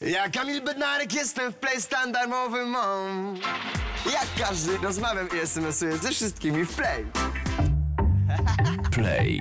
Ja Kamil Bednarek jestem w Play Standardowy mam. Jak każdy rozmawiam i smsuję ze wszystkimi w Play. Play.